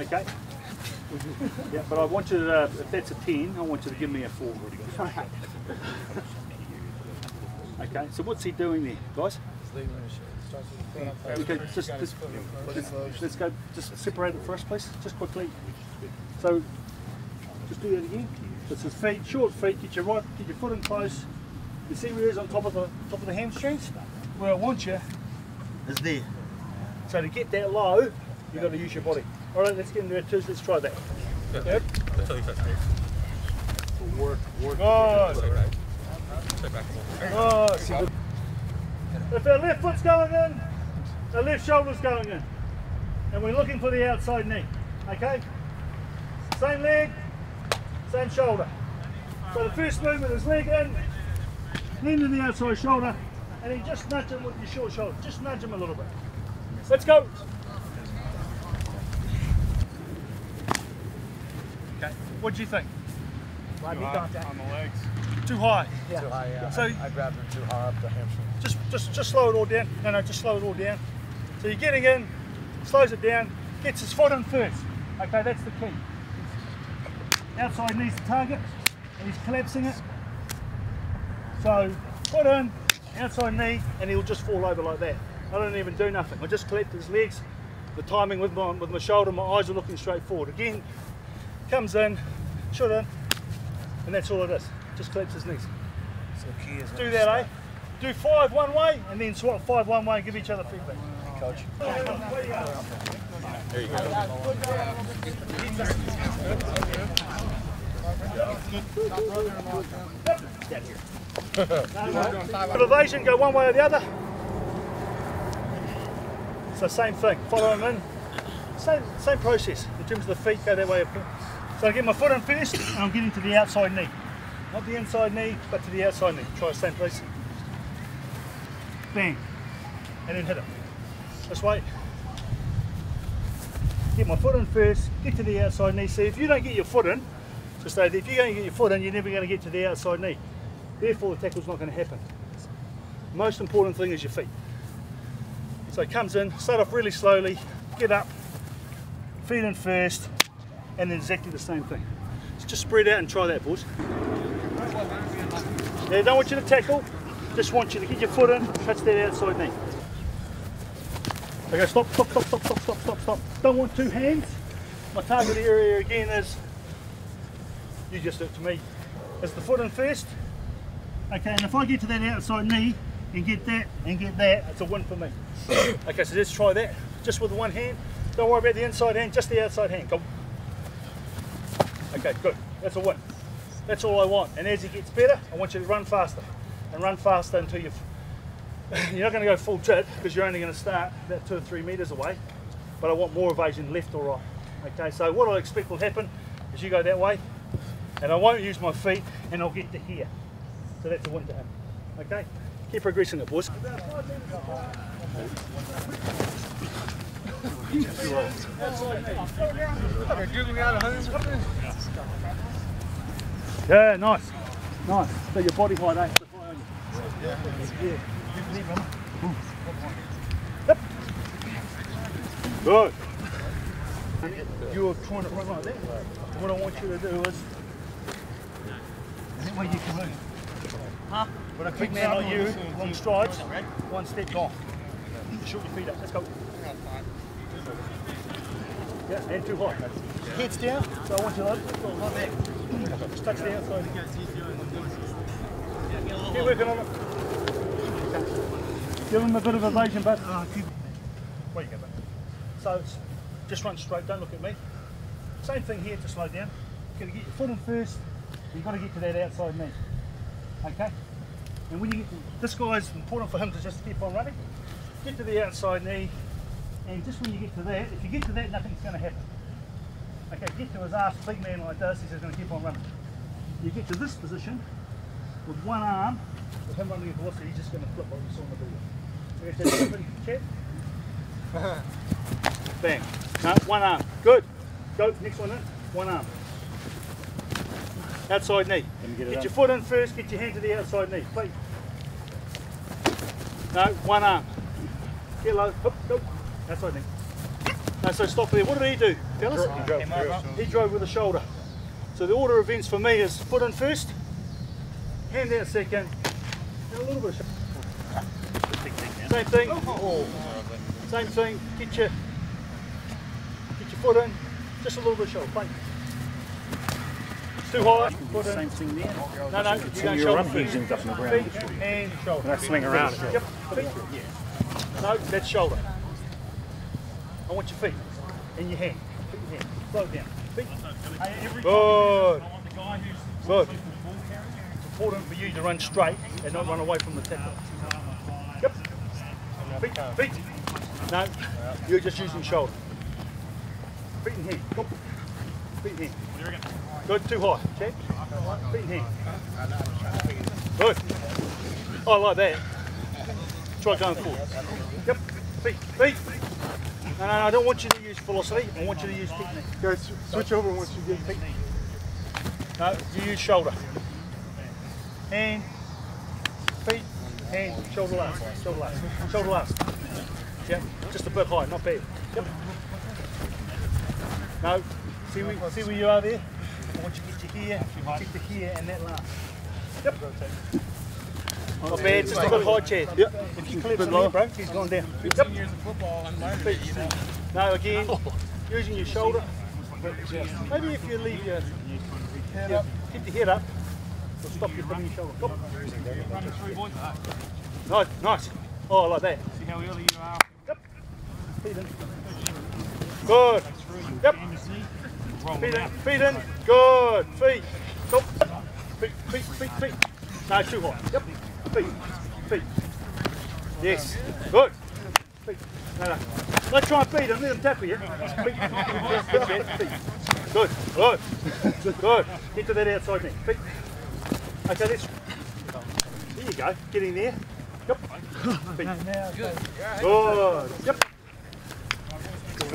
Okay? Yeah, but I want you to, uh, if that's a 10, I want you to give me a 4. Okay, so what's he doing there, guys? Okay, just, just, let's, let's go, just separate it first, please, just quickly. So, just do that again. So it's his feet, short feet, get your right, get your foot in close. You see where it is on top of the top of the hamstrings? Where I want you is there. So to get that low, you've got to use your body. All right, let's get into it. Let's try that. Yep. Work, work. Good. Good. So if our left foot's going in, our left shoulder's going in. And we're looking for the outside knee. Okay? Same leg, same shoulder. So the first movement is leg in, knee to the outside shoulder, and then just nudge him with your short shoulder. Just nudge him a little bit. Let's go. Okay. What do you think? Too high on the legs. Too high. Too high, yeah. So- I, I grabbed him too high up the hamstring. Just, just, just slow it all down. No, no, just slow it all down. So you're getting in, slows it down, gets his foot in first. Okay, that's the key. Outside knee's the target, and he's collapsing it. So foot in, outside knee, and he'll just fall over like that. I don't even do nothing. I just collect his legs, the timing with my with my shoulder, my eyes are looking straight forward. Again, comes in, shut in, and that's all it is. Just collapse his knees. So key is Do that, eh? Do five one way and then swap five one way and give each other feedback. coach. There Elevation, go one way or the other. So same thing, follow them in. Same, same process in terms of the feet, go that way. So I get my foot in first and I'm getting to the outside knee. Not the inside knee, but to the outside knee. Try the same place. Bang. And then hit it. This way. Get my foot in first, get to the outside knee. See, if you don't get your foot in, stay there. If you're going to get your foot in, you're never going to get to the outside knee. Therefore, the tackle's not going to happen. Most important thing is your feet. So it comes in, start off really slowly, get up, feet in first, and then exactly the same thing. So just spread out and try that, boys. Yeah, don't want you to tackle, just want you to get your foot in, touch that outside knee. Okay, stop, stop, stop, stop, stop, stop, stop, stop. Don't want two hands. My target area again is, you just do it to me, is the foot in first. Okay, and if I get to that outside knee and get that and get that, it's a win for me. okay, so let's try that. Just with one hand. Don't worry about the inside hand, just the outside hand. Come. Okay, good. That's a win. That's all I want. And as he gets better, I want you to run faster. And run faster until you've you're not going to go full tit because you're only going to start about two or three metres away. But I want more evasion left or right. Okay, so what I expect will happen is you go that way and I won't use my feet and I'll get to here. So that's a win to him. Okay? Keep progressing it, boys. Yeah, nice. Nice. So your body height, eh? Yeah. Yep. Good. You're trying to run like that. What I want you to do is, Is that where you can move. Huh? But a quick man like you, long strides, one step gone. Shoot your feet up. Let's go. Yeah, and too high. Heads down. So I want you to like. Just touch the outside. Keep working on it. Give him a bit of evasion, but uh, keep. Where you go? So it's just run straight. Don't look at me. Same thing here to slow down. You've got to get your foot in first. You've got to get to that outside knee. Okay? And when you get to, this guy's important for him to just keep on running. Get to the outside knee, and just when you get to that, if you get to that, nothing's going to happen. Okay, get to his ass, big man like this, he's just going to keep on running. You get to this position with one arm, with him running across, he's just going to flip what we saw in the video. So you have to pretty check. Bang. No, one arm. Good. Go, next one in. One arm. Outside knee. get Get your foot in first, get your hand to the outside knee. Please. No, one arm. Get low. Hoop, go. Outside knee. No, so stop there. What did he do, fellas? He drove through. He drove with the shoulder. So the order of events for me is foot in first, hand out second, and a little bit of shoulder. Same thing. Same thing. Get your get your foot in, just a little bit of shoulder. Play. Too high. Foot in. Same thing there. No, no. You're going your shoulder run first. engines the ground. Feet and shoulder. And I swing around. Yep. Feet. No, that's shoulder. I want your feet and your hand. Put your hand. Slow down. Feet. Good. Good. It's important for you to run straight and not run away from the tackle. Yep. Feet. Feet. No, you're just using shoulder. Feet and hand. Go. Feet and hand. Good. Too high. Check. Feet and hand. Good. Oh, like that. Try going forward. Yep. Feet. Feet. No, no, no, I don't want you to use velocity. I want you to use technique. Go switch over once you get Technique. No, you use shoulder. Hand, feet, hand, shoulder last, shoulder last, shoulder last. Yep, just a bit high, not bad. Yep. No, see where, see where you are there? I want you to get to here, get to here, and that last. Yep. Oh, Not bad, just a bit high, Chad. Yep. If you clip from here, bro, he's gone down. Yep. years of football and Feet. No, again, using your shoulder. Uh, maybe if you leave your head up, keep your head up, it'll stop you from your shoulder. Go. Nice, nice. Oh, like that. See how early you are. Yep. Feet in. Good. Yep. Feet in. Feet in. Good. Feet. Go. Feet, feet, feet, feet. No, too high. Yep. Feet. Feet. Yes. Good. Feet. No, no. Let's try and beat him. Let him tackle you. Feet. Feet. Good. Good. Good. Get to that outside knee. Feet. Okay, let's. There you go. Get in there. Yep. Feet. Good. Yep.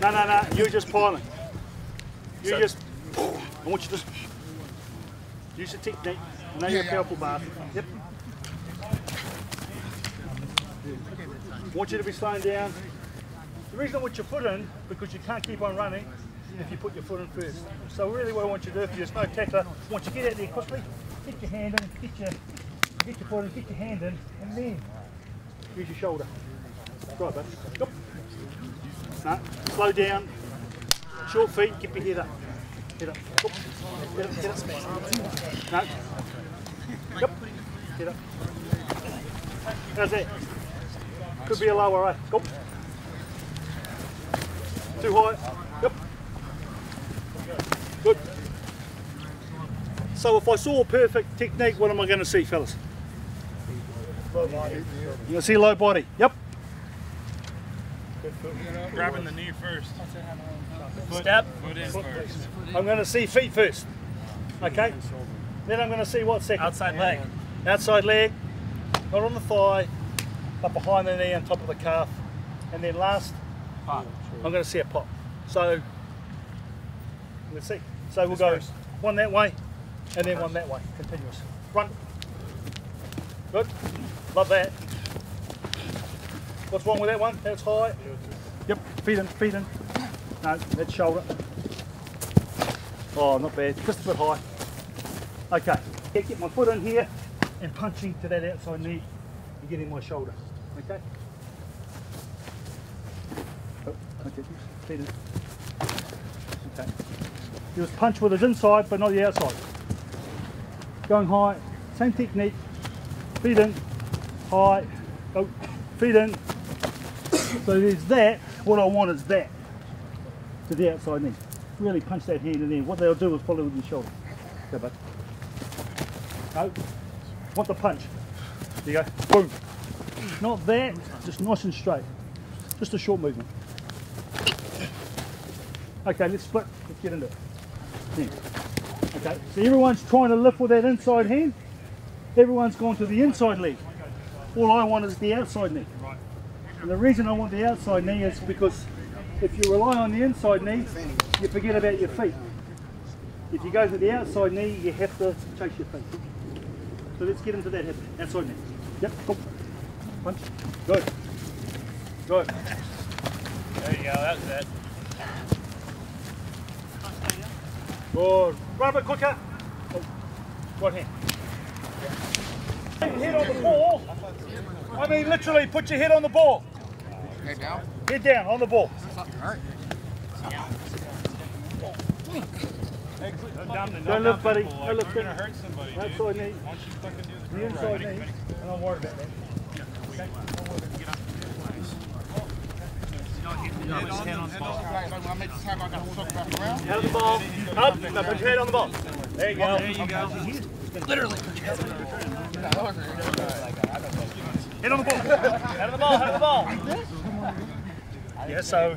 No, no, no. You're just piling. You just. I want you to use the technique. I know you're a powerful bastard. Yep. I want you to be slowing down. The reason I want your foot in, because you can't keep on running if you put your foot in first. So really what I want you to do, if you're a snow tackler, want you get out there quickly, get your hand in, get your, get your foot in, get your hand in, and then use your shoulder. Right, bud. Go. No, slow down. Short feet, keep your head up. Head up. Head up, head up. No. Yep. Head up. How's that? Could be a lower, right? Go. Too high. Yep. Good. So if I saw a perfect technique, what am I going to see, fellas? You're going to see low body. Yep. Grabbing the knee first. Step. Foot in first. I'm going to see feet first. Okay. Then I'm going to see what second? Outside leg. Outside leg, not on the thigh, but behind the knee on top of the calf. And then last, I'm going to see a pop. So, let's see. So we'll go one that way and then one that way, continuous. Run. Good. Love that. What's wrong with that one? That's high. Yep, feet in, feet in. No, that's shoulder. Oh, not bad. Just a bit high. Okay, get, get my foot in here and punching to that outside knee and getting my shoulder. Oh, okay? Oh, okay, just punch with his inside but not the outside. Going high, same technique. Feet in, high, oh, feet in. So there's that. What I want is that to the outside knee. Really punch that hand in there. What they'll do is follow with your shoulder. Go back. No. Want the punch. There you go. Boom. Not that, just nice and straight. Just a short movement. Okay, let's split. Let's get into it. There. Okay, so everyone's trying to lift with that inside hand. Everyone's gone to the inside leg. All I want is the outside knee. And the reason I want the outside knee is because if you rely on the inside knee, you forget about your feet. If you go to the outside knee, you have to chase your feet. So let's get into that. Outside knee. Yep, go. Punch. Good. Good. There you go. That's it. Good. Run a bit quicker. Oh, Right hand. Put your head on the ball. I mean, literally, put your head on the ball. Head down. Head down on the ball. Alright. Don't lift, buddy. Like, Don't lift. you're gonna hurt somebody, dude. Outside knee. Once you do the The inside right. knee. And I'm worried about that. Head on the ball. Up. Now put your head on the ball. There you go. There you go. Head on the ball. Head on the ball. Head on the ball. Yeah, so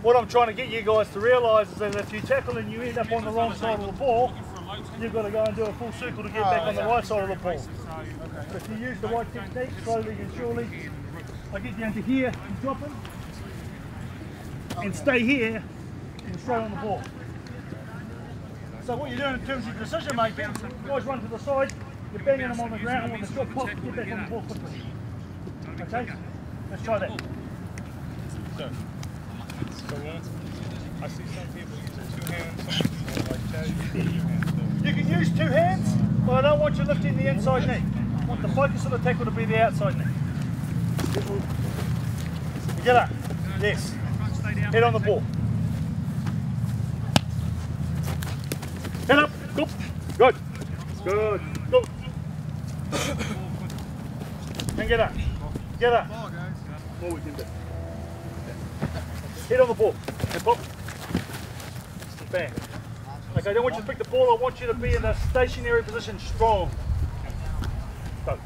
what I'm trying to get you guys to realise is that if you tackle and you end up on the wrong side of the ball, you've got to go and do a full circle to get ah, back on the right side of the ball. If you use the right technique, slowly and surely, I get down to here and drop it, and stay here and throw on the ball. So what you're doing in terms of decision making, guys run to the side, you're banging them on the ground, and when the shot pops, get back on the ball quickly. Okay? Let's try that. So, so once, I see some people using two hands, some people like Chad, you can use two hands, but I don't want you lifting the inside knee. I want the focus of the tackle to be the outside knee. You get up. Yes. Head on the ball. Head up. Good. Good. Good. Go. And get up. Get up. More we can do. Head on the ball. And pop. Bang. Okay, I don't want you to pick the ball, I want you to be in a stationary position, strong. Go.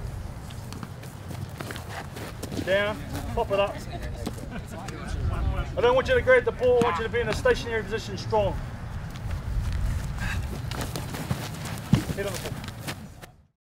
Down, pop it up. I don't want you to grab the ball, I want you to be in a stationary position, strong. Hit on the ball.